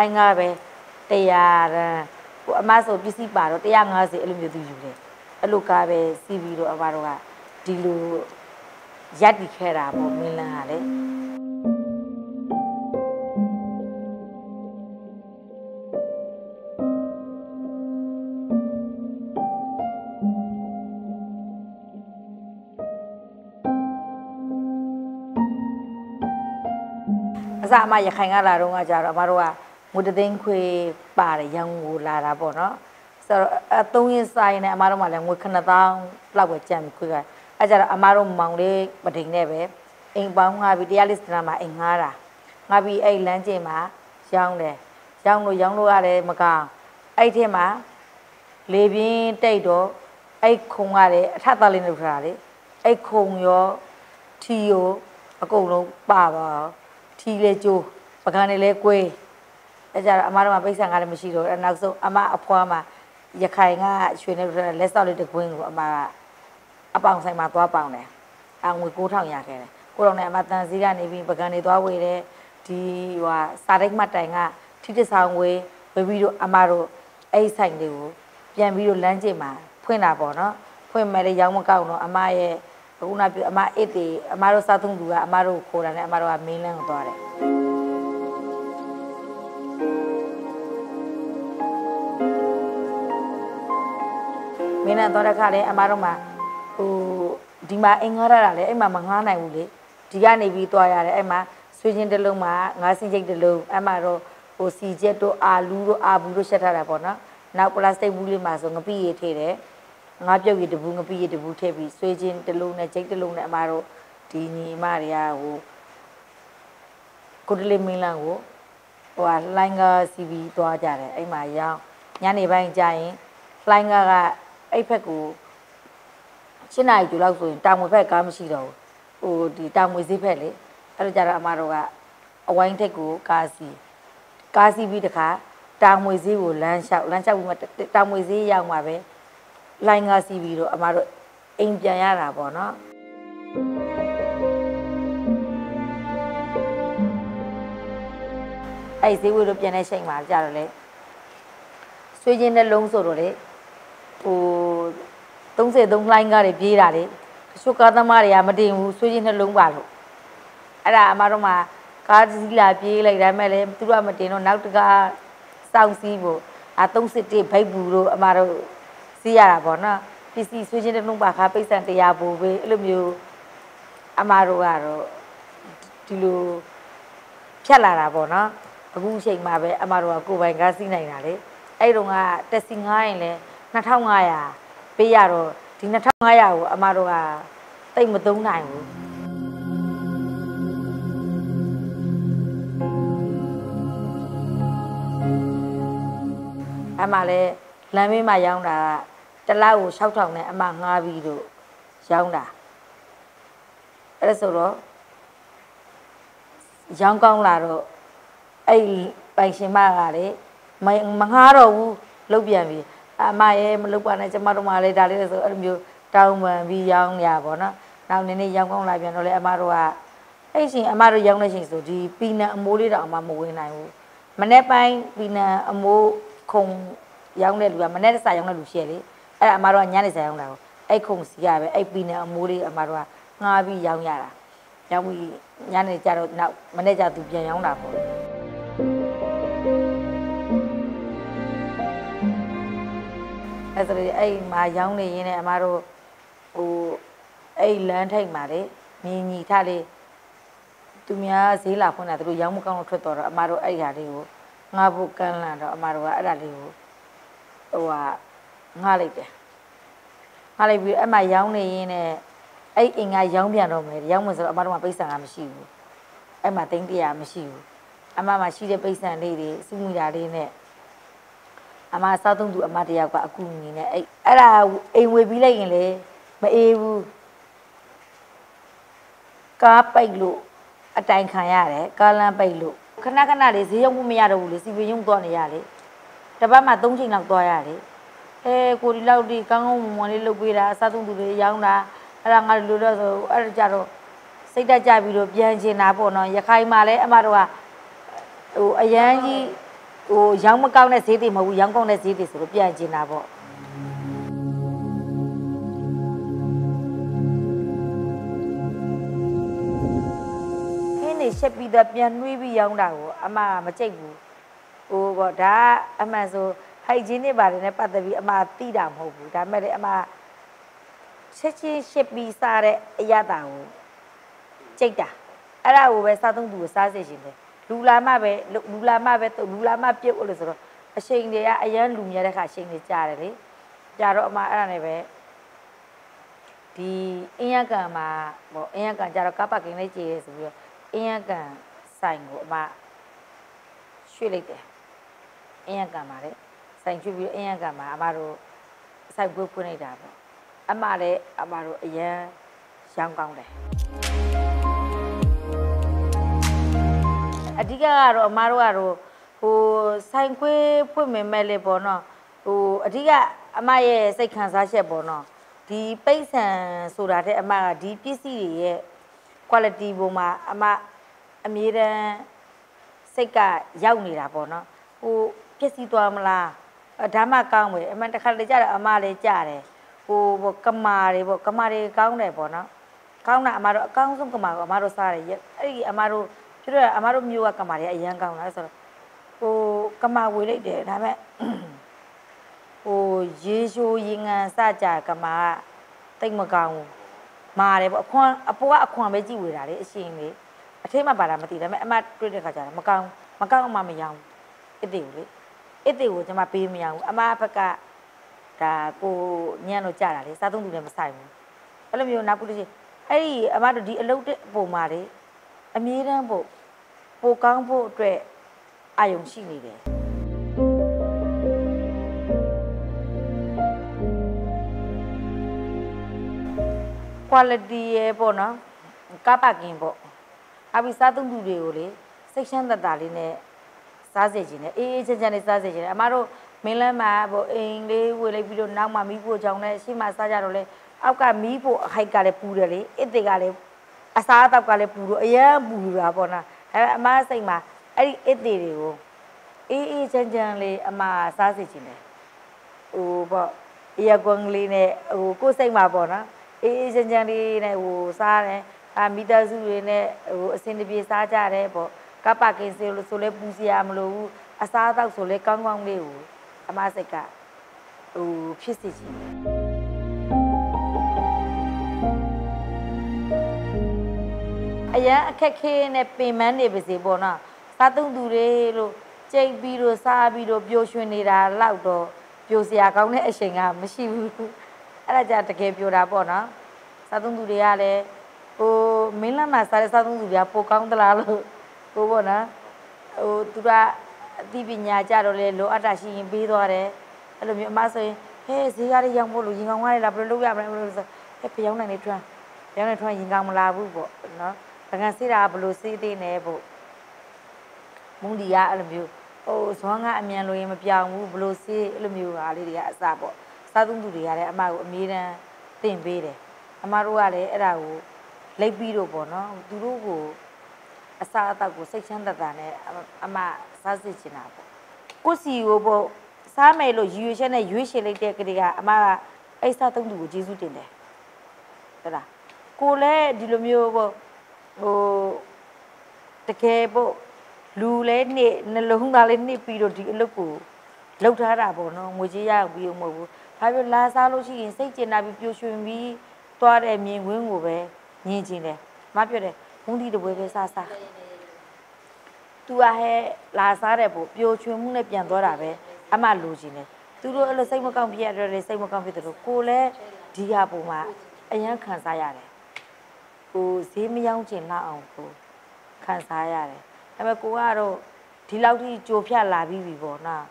လိုင်းကားပဲ100ရန်ဟိုအမဆိုပစ္စည်းပါတော့150အဲ့လိုမျိုးသူယူတယ်အဲ့လိုကားပဲစီးပြီးတော့အမတို့ကဒီလိုရက်တည်ခဲ့တာပေါ့မင်းလန်းကလေအစအမရခိုင်ကလာတော့ကကြတော့အမတို့က ငွေတသိန်းခွေပါတယ်ရန်ကုန်ကိုလာတာပေါ့နော်ဆိုတော့အသုံးရဆိုင်နဲ့အမတို့မှလည်းငွေ9000လောက်ပဲကြံပြီးခွေကအဲကြတော့အမတို့မောင်လေးပဒိန်နဲ့ပဲအိမ်ပေါင်းငါပြီးတရားလစ်စတနာမှာအိမ်ငားတာငါပြီးအဲ့လမ်းကျင်မှာရောင်းတယ်ရောင်းလို့ရောင်းလို့ရတယ်မကောင်းအဲ့ထဲမှာလေပြင်းတိတ်တော့အဲ့ခုံကလည်းအထက်သားလေးနဲ့ထားတာလေအဲ့ခုံရောထီရောအကုန်လုံးပါပါထီလေကျိုးပကံတွေလည်းကွေး အဲကြတော့အမတို့ကပိတ်ဆံကားလည်းမရှိတော့ဘူးအဲနောက်ဆုံးအမအဖွားမှာရခိုင်ကရွှေနေလို့လက်စောက်လေးတစ်ကွင်းကိုအမကအပေါင်ဆိုင်မှာသွားပေါင်တယ်အငွေ9000ရခဲ့တယ်ကိုတော်နဲ့အမတန်စီကနေပြီးပကံတွေသွားဝေတယ်ဒီဟိုစာရိတ်မှတ်တိုင်ကထိတဆောင်ဝေဝေပြီးတော့အမတို့အဲ့ဆိုင်လေးကိုပြန်ပြီးတော့လမ်းကျင်မှာဖွင့်တာပေါ့နော်ဖွင့်မယ်လေရောင်းမကောက်တော့အမရဲ့အခုနပြအမအစ်တီအမတို့စားသုံးသူကအမတို့ခိုးတာနဲ့အမတို့ကမင်းလန်းကိုသွားတယ် င်းနဲ့တော့တဲ့ခါလေအမတို့မှာဟိုဒီမှာအင်္ဂါရတာလေအဲ့မှာမငားနိုင်ဘူးလေဒီကနေပြီးသွားရတယ်အဲ့မှာဆွေးချင်းတစ်လုံးမှာငါးစင်ချိတ်တစ်လုံးအဲ့မှာတော့ဟိုစီချက်တို့အာလူတို့အာဘူးတို့ရှက်ထားတာပေါ့နော်နောက်ပလတ်စတစ်ဘူးလေးမှာဆိုငပိရည်ထည့်တယ်ငါးပြုတ်ရည်တဘူးငပိရည်တဘူးထည့်ပြီးဆွေးချင်းတစ်လုံးနဲ့ချိတ်တစ်လုံးနဲ့အမတို့ဒီညီမတွေကဟိုကိုတလေးမင်းလန်းကိုဟိုဟာလိုင်းကားစီဗီသွားကြတယ်အဲ့မှာရောင်းညနေပိုင်းကျရင်လိုင်းကားက အဲ့ဖက်ကိုရှင်းနိုင်ကြလောက်ဆိုရင်တာမွေဖက်ကားမရှိတော့ဘူးဟိုဒီတာမွေဈေးဖက်လေအဲ့လိုကြတော့အမတို့ကအဝိုင်းထက်ကိုကားစီကားစီပြီးတခါတာမွေဈေးကိုလမ်းလျှောက်လမ်းလျှောက်ပြီးမှတာမွေဈေးရောက်မှပဲလိုင်းကားစီပြီးတော့အမတို့အိမ်ပြန်ရတာပေါ့နော်အဲ့ဈေးဝေလို့ပြန်တဲ့ချိန်မှာကြတော့လေဆွေးချင်းတဲ့လုံးဆိုတော့လေ ဟို33လှိုင်းကားတွေပြေးတာလေတချို့ကားသမားတွေကမတင်ဘူးဆွေးချင်းနှလုံးပါလို့အဲ့ဒါအမတို့မှာကားစီးလာပြေးလိုက်ဒါမဲ့လေသူတို့ကမတင်တော့နောက်တကားစောင့်စီးဖို့အာ31ဘိုက်ဘူးတို့အမတို့စီးရတာပေါ့နော်ပစ္စည်းဆွေးချင်းနှလုံးပါခါပိတ်ဆန်တရားပို့ပဲအဲ့လိုမျိုးအမတို့ကတော့ဒီလိုဖြတ်လာတာပေါ့နော်အခုအချိန်မှာပဲအမတို့ကကိုယ်ပိုင်ကားစီးနိုင်တာလေအဲ့တုန်းကတက်စီငားရင်လဲ 2500ပေးရတော့ဒီ2500ကိုအမတို့ကတိတ်မသုံးနိုင်ဘူးအမလည်းလမ်းမေးမှာရောင်းတာတလားကို6000နဲ့အမငားပြီးတော့ရောင်းတာအဲ့ဒါဆိုတော့ရောင်းကောင်းလာတော့အဲ့ပိုင်ရှင်မကလေမငားတော့ဘူးလုတ်ပြန်ပြီ အမရဲ့မလုတ်ပါနဲ့ကျမတို့မှလည်းဒါလေးဆိုအဲ့လိုမျိုးတောင်းပန်ပြီးရောင်းရပါတော့နောက်နည်းနည်းရောင်းကောင်းလာပြန်တော့လေအမတို့ကအဲ့ရှင်အမတို့ရောင်းတဲ့ချိန်ဆိုဒီပီနံအမိုးလေးတော့အမမဝင်နိုင်ဘူးမနေ့ပိုင်းပီနံအမိုးခုံရောင်းတဲ့လူကမနေ့တစားရောင်းတဲ့လူရှိရလေအဲ့ဒါအမတို့ကညနေစားရောင်းတာကိုအဲ့ခုံစီရပဲအဲ့ပီနံအမိုးလေးအမတို့ကငားပြီးရောင်းရတာရောင်းပြီးညနေကျတော့နောက်မနေ့ကျသူပြန်ရောင်းတာပေါ့ အဲ့ဆိုအဲ့မှာရောင်းနေရင်းနဲ့အမတို့ဟိုအဲ့လမ်းထိပ်မှာလေမြင်ညီထားလေသူများဈေးလာဖွင့်တာသူတို့ရောင်းမကောင်းလို့ထွက်တော့တော့အမတို့အဲ့ဟာလေးကိုငါဖို့ကန်းလာတော့အမတို့ကအဲ့ဒါလေးကိုဟိုဟာငှားလိုက်တယ်ငှားလိုက်ပြီးအဲ့မှာရောင်းနေရင်းနဲ့အဲ့အိမ်ကရောင်းပြန်တော့မယ်ရောင်းမယ်ဆိုတော့အမတို့ကပိတ်ဆံကမရှိဘူးအဲ့မှာတင်းတရားမရှိဘူးအမမှာရှိတဲ့ပိတ်ဆံလေးတွေစုမိတာလေးနဲ့ အမစားသုံးသူအမတယောက်ကအကူညီနဲ့အဲ့အဲ့ဒါအိမ်ဝေပြီးလိုက်ရင်လေမအေးဘူးကားပိတ်လို့အတိုင်ခံရတယ်ကားလမ်းပိတ်လို့ခဏခဏလေးဈေးရောက်မှုမရတော့ဘူးလေစီပင်ရုံသွားနေရလေတပတ်မှ၃ချိန်လောက်သွားရတယ်အဲကိုဒီလောက်ဒီကောင်းကောင်းမွန်မွန်လေးလုပ်ပေးတာအစားသုံးသူတွေရောင်းတာအဲ့ဒါငါလိုတော့ဆိုအဲ့ဒါကြတော့စိတ်တက်ကြပြီးတော့ပြန်ချင်တာပေါ့နော်ရခိုင်မှာလည်းအမတို့ကဟိုအရန်ကြီး ဟိုရောင်းမကောင်းတဲ့ဈေးတွေမဟုတ်ဘူးရောင်းကောင်းတဲ့ဈေးတွေဆိုလို့ပြန်ကျင်တာပေါ့ခင်းနေရှက်ပြီးတော့ပြန်နှွေးပြီးရောင်းတာကိုအမကမကြိတ်ဘူးဟိုပေါ့ဒါကအမှန်ဆိုဟိုက်ဂျင်းနေပါတယ်နဲ့ပတ်သက်ပြီးအမတိတာမဟုတ်ဘူးဒါပေမဲ့လေအမချက်ချင်းရှက်ပြီးစားတဲ့အရတာကိုကြိတ်တာအဲ့ဒါကိုပဲစားသုံးသူကိုစားစေရှင်တယ် လူလာမှပဲလူလာမှပဲလူလာမှပြုတ်လို့ဆိုတော့အချိန်တွေကအရန်လူမြဲတဲ့ခါအချိန်တွေကြားတယ်လေကြာတော့အမအဲ့ဒါနဲ့ပဲဒီအင်းရကန်မှာပေါ့အင်းရကန်ကြာတော့ကပ်ပါကင်းလေးကြည်ရဲဆိုပြီးတော့အင်းရကန်ဆိုင်ကိုအမရွှေ့လိုက်တယ်အင်းရကန်မှာလေဆိုင်ရွှေ့ပြီးအင်းရကန်မှာအမတို့ဆိုင်ပွေးဖွင့်လိုက်တာပေါ့အမလည်းအမတို့အရန်ရောင်းကောင်းတယ် ဓိကကတော့အမတို့ကတော့ဟိုဆိုင်ခွေးဖွင့်မယ်မဲ့လေပေါ့နော်ဟိုအဓိကအမရဲ့စိတ်ခံစားချက်ပေါ့နော်ဒီပိတ်ဆန်ဆိုတာတဲ့အမကဒီပစ္စည်းတွေရဲ့ quality ပုံမှာအမအမြဲတမ်းစိတ်ကရောက်နေတာပေါ့နော်ဟိုပစ္စည်းသွားမလားဒါမှကောင်းပဲအမှန်တစ်ခါလေကြတော့အမလည်းကြားတယ်ဟိုဘောကမာတွေပေါ့ကမာတွေကောင်းတယ်ပေါ့နော်ကောင်းတာအမတို့အကောင်းဆုံးကမာကိုအမတို့စားတယ်အဲ့ဒီအမတို့ ပြတော့အမတို့မျိုးကကမာတွေအရန်ကောင်းလားဆိုတော့ဟိုကမာဝေလိုက်တယ်ဒါပေမဲ့ဟိုရေရှိုးရင်ငံစကြကမာကတိတ်မကောင်းဘူးမာတယ်ပေါ့အခွန်အပေါ်ကအခွန်ပဲကြည့်ဝေတာလေအရှင်လေအထိတ်မှပါတာမသိဒါပေမဲ့အမတွေ့တဲ့ခါကျတော့မကောင်းမကောင်းအမမရောအစ်တေကိုလေအစ်တေကိုကျွန်မပေးမရဘူးအမဘက်ကဒါကိုညံ့လို့ကြတာလေစားသုံးသူလည်းမဆိုင်ဘူးအဲ့လိုမျိုးနောက်ပုလို့ရှိအဲ့ဒီအမတို့ဒီအလုပ်တဲ့ပုံမှာလေ အမြဲတမ်းပို့ပိုကောင်းဖို့အတွက်အာယုံရှိနေတယ် quality ရေပေါ့နော်ကပ်ပါကင်ပေါ့အပိစားသုံးသူတွေကိုလေစိတ်ချမ်းသာသာလေးနဲ့စားစေခြင်းနဲ့အေးအေးချမ်းချမ်းလေးစားစေခြင်းနဲ့အမတို့မင်းလမ်းမှာပေါ့အိမ်လေးဝေလိုက်ပြီးတော့နောက်မှမီးဖို့ကြောင်းနဲ့ရှေ့မှာစားကြတော့လေအောက်ကမီးဖို့အခိုက်ကလည်းပူတယ်လေအစ်တွေကလည်း အစားအသောက်ကလည်းပူတော့အရန်ပူတာပေါ့နော်အဲအမစိတ်မှာအဲ့ဒီအစ်တွေတွေကိုအေးအေးချမ်းချမ်းလေးအမစားစေခြင်းနဲ့ဟိုပေါ့အရကွန်လေးနဲ့ဟိုကိုယ်စိတ်မှာပေါ့နော်အေးအေးချမ်းချမ်းလေးနဲ့ဟိုစားတယ်အာမိသားစုတွေနဲ့ဟိုအစင်တပြေစားကြတယ်ပေါ့ကပ်ပါကင်စီလို့ဆိုလဲပူစရာမလိုဘူးအစားအသောက်ဆိုလဲကောင်းကောင်းလေးကိုအမစိတ်ကဟိုဖြစ်စီချင် အရန်အခက်ခဲနဲ့ပင်မနေပါစေပေါ့နော်စားသုံးသူတွေလို့ကြိတ်ပြီးတော့စားပြီးတော့ပျော်ရွှင်နေတာလောက်တော့ပျော်စရာကောင်းတဲ့အချိန်ကမရှိဘူးအဲ့ဒါကြတကယ်ပျော်တာပေါ့နော်စားသုံးသူတွေကလည်းဟိုမင်းလမ်းမှာစားတဲ့စားသုံးသူတွေကပိုကောင်းသလားလို့ဟိုပေါ့နော်ဟိုသူကအသိပညာကြတော့လေလိုအပ်တာရှိရင်ပေးသွားတယ်အဲ့လိုမျိုးအမဆိုရင်ဟဲ့ဈေးကားလေးရောင်းဖို့လို့ရင်ကောင်းကားလေးလာဘယ်လိုလုပ်ရမလဲဘယ်လိုဆိုဟဲ့ဖျောင်းနိုင်နေထွန်းဖျောင်းနိုင်ထွန်းရင်ကောင်းမလာဘူးပေါ့နော် ပကံစေးတာဘယ်လိုစေးသေးနေပေါ့မုန်းဒီကအဲ့လိုမျိုးဟိုဇွမ်းကအမြန်လို့ရင်မပြောင်းဘူးဘယ်လိုစေးအဲ့လိုမျိုးဟာလေးတွေကအစပေါ့စားသုံးသူတွေကလည်းအမကိုအမြဲတမ်းတင်ပေးတယ်အမတို့ကလည်းအဲ့ဒါကိုလိပ်ပြီးတော့ပေါ့နော်သူတို့ကိုအစားအသောက်ကိုစိတ်ချမ်းသာသာနဲ့အမစားစစ်ချင်တာပေါ့ကိုစီကိုပေါ့စားမယ်လို့ရွေချက်နဲ့ရွေးရှင်လိုက်တဲ့ကလေးကအမကအဲ့စားသုံးသူကိုကျေးဇူးတင်တယ်ဟုတ်လားကိုလည်းဒီလိုမျိုးပေါ့ ဟိုတကယ်ပေါ့လူလဲနေနှလုံးသားလေးနှိပ်ပြီးတော့ဒီအလုပ်ကိုလောက်ထားတာပေါ့နော်ငွေကြေးရအောင်ပြီးမဟုတ်ဘူးဘာဖြစ်လာစားလို့ရှိရင်စိတ်ကျင်တာပြီးပျော်ရွှင်ပြီးသွားတဲ့မြင်ကွင်းကိုပဲမြင်ကျင်တယ်မပြောတယ်ဘုန်းဒီတပွဲပဲစားစားသူကဟဲ့လာစားတယ်ပေါ့ပျော်ရွှင်မှုနဲ့ပြန်သွားတာပဲအမှလိုချင်တယ်သူတို့အဲ့လိုစိတ်မကောင်းဖြစ်ရတယ်လေစိတ်မကောင်းဖြစ်တယ်လို့ကိုလည်းဒီဟာပုံမှာအရန်ခံစားရတယ် ကိုဈေးမယောင်းချင်လောက်အောင်ကိုခံစားရတယ်ဒါပေမဲ့ကိုကတော့ဒီလောက်ထိကြိုဖြတ်လာပြီးပြီပေါ့နော်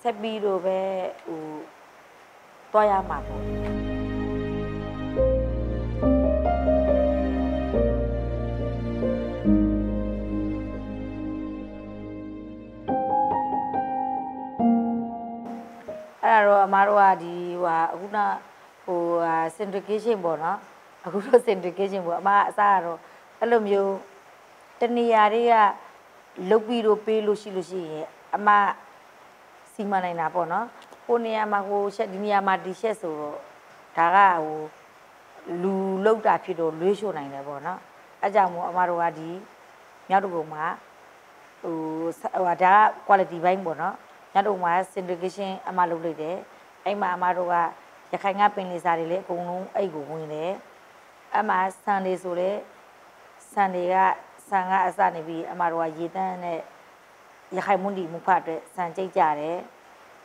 ဆက်ပြီးတော့ပဲဟိုတွားရမှာပေါ့အဲ့ဒါတော့အမားတို့ကဒီဟိုဟာအခုနဟိုဟာ syndication ပေါ့နော် အခုတော့ syndication ပေါ့အမအစားကတော့အဲ့လိုမျိုးတနေရာတွေကလုတ်ပြီးတော့ပေးလို့ရှိလို့ရှိရင်အမစီမံနိုင်တာပေါ့နော်ကိုနေရာမှာဟိုရှက်ဒီနေရာမှာဒီရှက်ဆိုတော့ဒါကဟိုလူလောက်တာဖြစ်တော့လွေးရှို့နိုင်တယ်ပေါ့နော်အဲကြောင့်မို့အမတို့ကဒီမြောက်တကုံမှာဟိုဟိုဒါက quality ဘိုင်းပေါ့နော်မြောက်တကုံမှာ syndication အမလုပ်လိုက်တယ်အဲ့မှာအမတို့ကရခိုင်ကပင်လယ်စာတွေလည်းအကုန်လုံးအဲ့ကိုဝင်တယ် အမှဆန်တွေဆိုလည်းဆန်တွေကဆန်ကအစနေပြီးအမတို့ကရေတန်းနဲ့ရခိုင်မွန်ဒီမုဖတ်အတွက်ဆန်ကြိတ်ကြတယ်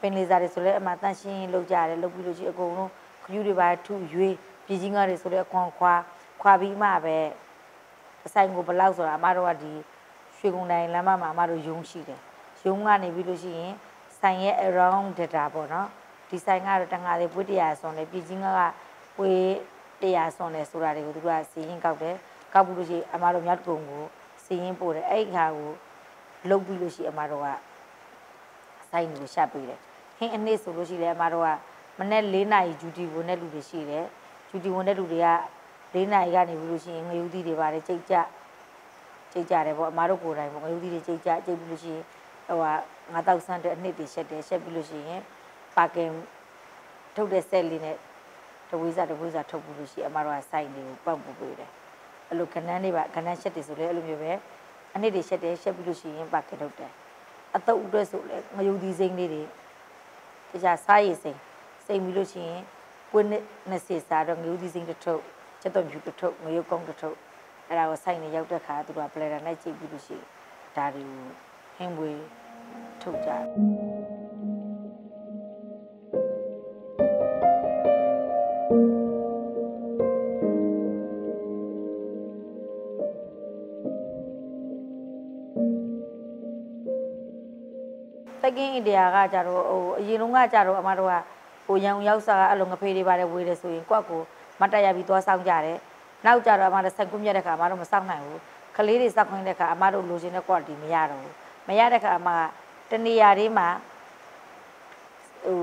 ပင်လယ်စာတွေဆိုလည်းအမတန့်ရှင်းလုပ်ကြတယ်လုပ်ပြီးလို့ရှိရင်အကုန်လုံးခယူတွေပါထုရွေးပြည်ကြီးငါတွေဆိုလည်းအခွန်ခွာခွာပြီးမှပဲအဆိုင်ကိုဘလောက်ဆိုတာအမတို့ကဒီရွှေကုန်းတိုင်းလမ်းမမှာအမတို့ယုံရှိတယ်ယုံကနေပြီးလို့ရှိရင်ဆိုင်ရဲ့ around data ပေါ့နော်ဒီဆိုင်ကတော့တငါတွေပွေးတရားဆွန်တယ်ပြည်ကြီးငါကပွေး တရားဆွန်တယ်ဆိုတာတွေကိုသူကစီရင်ကောက်တယ်ကောက်ပြီးလို့ရှိရင်အမတို့မြောက်ကုံကိုစီရင်ပို့တယ်အဲ့ခါကိုလုတ်ပြီးလို့ရှိရင်အမတို့ကဆိုင်ကိုရှပ်ပေးတယ်ဟင်းအနည်းဆိုလို့ရှိရင်အမတို့ကမနေ့၄နာရီဂျူတီဝင်တဲ့လူတွေရှိတယ်ဂျူတီဝင်တဲ့လူတွေက၄နာရီကနေပြီးလို့ရှိရင်ငရုသီးတွေပါတယ်ကြိတ်ကြကြိတ်ကြတယ်ပေါ့အမတို့ကိုယ်တိုင်ပေါ့ငရုသီးတွေကြိတ်ကြကြိတ်ပြီးလို့ရှိရင်ဟိုကငါတောက်ဆန်းတဲ့အနှစ်တွေရှက်တယ်ရှက်ပြီးလို့ရှိရင်ပါကင်ထုတ်တဲ့ဆက်လေးနဲ့ တဝေးစားတဝေးစားထုတ်ပြီးလို့ရှိရင်အမတို့ကစိုက်နေကိုပတ်ပူပေးတယ်အဲ့လိုခဏန်းလေးပါခဏန်းရှက်တယ်ဆိုလေအဲ့လိုမျိုးပဲအနှစ်တွေရှက်တယ်ရှက်ပြီးလို့ရှိရင်ပါကင်ထုတ်တယ်အတုပ်အတွက်ဆိုလေငရုသီးစိမ့်လေးတွေတခြားစားရည်စိမ့်စိမ့်ပြီးလို့ရှိရင်ပွင့်နဲ့စစ်စားတော့ငရုသီးစိမ့်တစ်ထုပ်ချက်တော်ဖြူတစ်ထုပ်ငရုတ်ကုန်းတစ်ထုပ်အဲ့ဒါကိုစိုက်နေရောက်တဲ့ခါသူကပလက်တာနဲ့ကြည့်ပြီးလို့ရှိရင်ဒါတွေကိုဟင်းပွေထုတ်ကြတယ် တကင်းအိန္ဒိယကကြတော့ဟိုအရင်လုံးကကြတော့အမတို့ကဟိုရန်ရောက်စားကအဲ့လိုငဖေးတွေပါတယ်ဝေးတယ်ဆိုရင်ကွက်ကိုမတ်တရပြီးသွားဆောင်ကြတယ်နောက်ကြတော့အမတို့ဆက်ကွမြက်တဲ့ခါအမတို့မဆောင်နိုင်ဘူးကလေးတွေစောက်ခွင်းတဲ့ခါအမတို့လိုချင်တဲ့ quality မရတော့ဘူးမရတဲ့ခါအမတနေရာလေးမှာဟို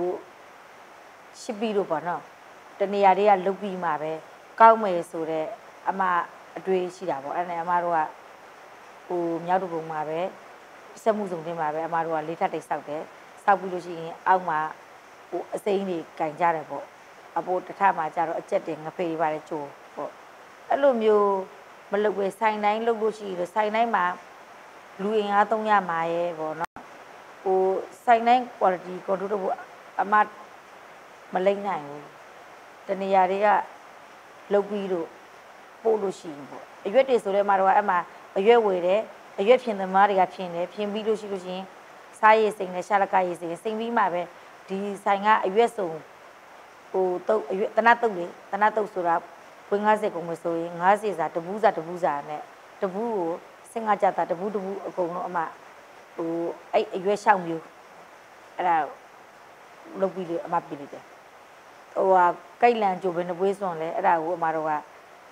ရှိပြီးတော့ပေါ့နော်တနေရာလေးကလုတ်ပြီးမှပဲကောက်မယ်ဆိုတော့အမအတွေ့ရှိတာပေါ့အဲ့ဒါနဲ့အမတို့ကဟိုမြောက်တကုံမှာပဲ စက်မှုစုံတင်မှာပဲအမတို့ကလေးထပ်တိတ်ဆောက်တယ်ဆောက်ပြီးလို့ရှိရင်အောက်မှာဟိုအစိမ်းတွေကင်ကြတယ်ပေါ့အပေါ်တစ်ထပ်မှာကျတော့အကျက်တွေငဖေးတွေပါတယ်ကြိုးပေါ့အဲ့လိုမျိုးမလုပ်ပဲဆိုင်တိုင်းလုပ်လို့ရှိရင်ဆိုင်တိုင်းမှာလူအင်အား300မှာရဲပေါ့နော်ဟိုဆိုင်တိုင်း quality control ဖို့အမမလိမ့်နိုင်ဘူးတနေရာတွေကလုတ်ပြီးတော့ပို့လို့ရှိရင်ပေါ့အရွက်တွေဆိုလဲမှာတော့အဲ့မှာအရွက်ဝေတယ် အရွက်ဖြင်သမားတွေကဖြင်တယ်ဖြင်ပြီးလို့ရှိလို့ရှိရင်စားရည်စိန်နဲ့ရှာလကရည်စိန်စိန်ပြီးမှပဲဒီဆိုင်ကအရွက်စုံဟိုတုတ်အရွက်တနတ်တုတ်လေတနတ်တုတ်ဆိုတာဝင်း90ကုန်မဆိုရင်90စာတပူးစာတပူးစာနဲ့တပူးကိုစင်ကကြတာတပူးတပူးအကုန်လုံးအမဟိုအဲ့အရွက်ရှောက်မျိုးအဲ့ဒါလုပ်ပြီးလို့အမပြလိုက်တယ်ဟိုဟာကိတ်လန်ကြိုဘယ်နှပွေးစွန်လဲအဲ့ဒါကိုအမတို့က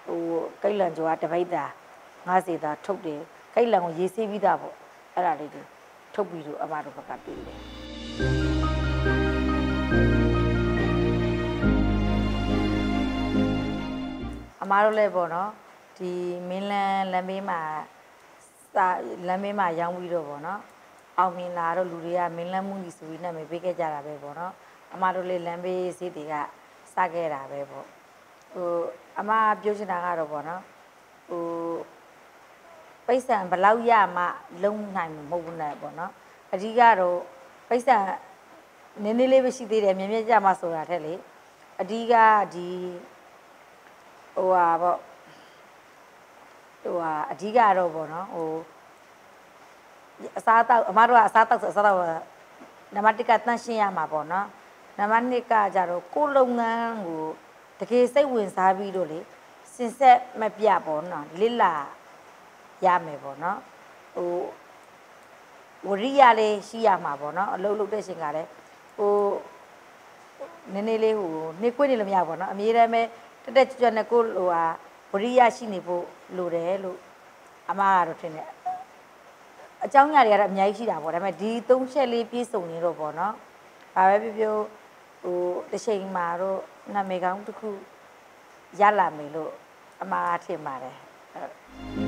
ဟိုကိတ်လန်ကြိုကတပိတ်တာ90သားထုတ်တယ် ကိတ်လန်ကိုရေးဆေးပြီးသားပေါ့အဲ့ဒါလေးတွေထုတ်ပြီးတော့အမတို့ဘက်ကပြီးတယ်အမတို့လည်းပေါ့နော်ဒီမင်းလန်းလမ်းဘေးမှာစာလမ်းဘေးမှာရောင်းပြီးတော့ပေါ့နော်အောင်မြင်လာတော့လူတွေကမင်းလန်းမှုကြီးဆိုပြီးနာမည်ပေးခဲ့ကြတာပဲပေါ့နော်အမတို့လည်းလမ်းဘေးစီးတွေကစခဲ့တာပဲပေါ့ဟိုအမပြောချင်တာကတော့ပေါ့နော်ဟို ပိဿံဘလောက်ရမှလုံနိုင်မှာမဟုတ်ဘူးနဲ့ပေါ့နော်အဓိကတော့ပိဿံနည်းနည်းလေးပဲရှိသေးတယ်မြင်မြင်ကြမှာဆိုတာထက်လေအဓိကဒီဟိုဟာပေါ့ဟိုဟာအဓိကတော့ပေါ့နော်ဟိုအစားတောက်အမတို့ကအစားတောက်ဆိုအစားတောက်နံပါတ်1ကတန့်ရှင်းရမှာပေါ့နော်နံပါတ်2ကကြတော့ကိုယ်လုပ်ငန်းကိုတကယ်စိတ်ဝင်စားပြီးတော့လေစင်ဆက်မပြပေါ့နော်လစ်လာ ရမယ်ပေါ့နော်ဟိုဝရိယလေးရှိရမှာပေါ့နော်အလုပ်လုပ်တဲ့ရှင်ကလည်းဟိုနည်းနည်းလေးဟိုနေကွေးနေလို့မရဘူးပေါ့နော်အမြဲတမ်းပဲတက်တက်ကြွကြွနဲ့ကိုဟိုဟာဝရိယရှိနေဖို့လိုတယ်လို့အမကတော့ထင်တယ်အကြောင်းအရာတွေကတော့အများကြီးရှိတာပေါ့ဒါပေမဲ့ဒီသုံးချက်လေးပြည့်စုံနေတော့ပေါ့နော်ဘာပဲပြောပြောဟိုတစ်ချိန်မှာတော့နာမည်ကောင်းတစ်ခုရလာမယ်လို့အမထင်ပါတယ်အဲ့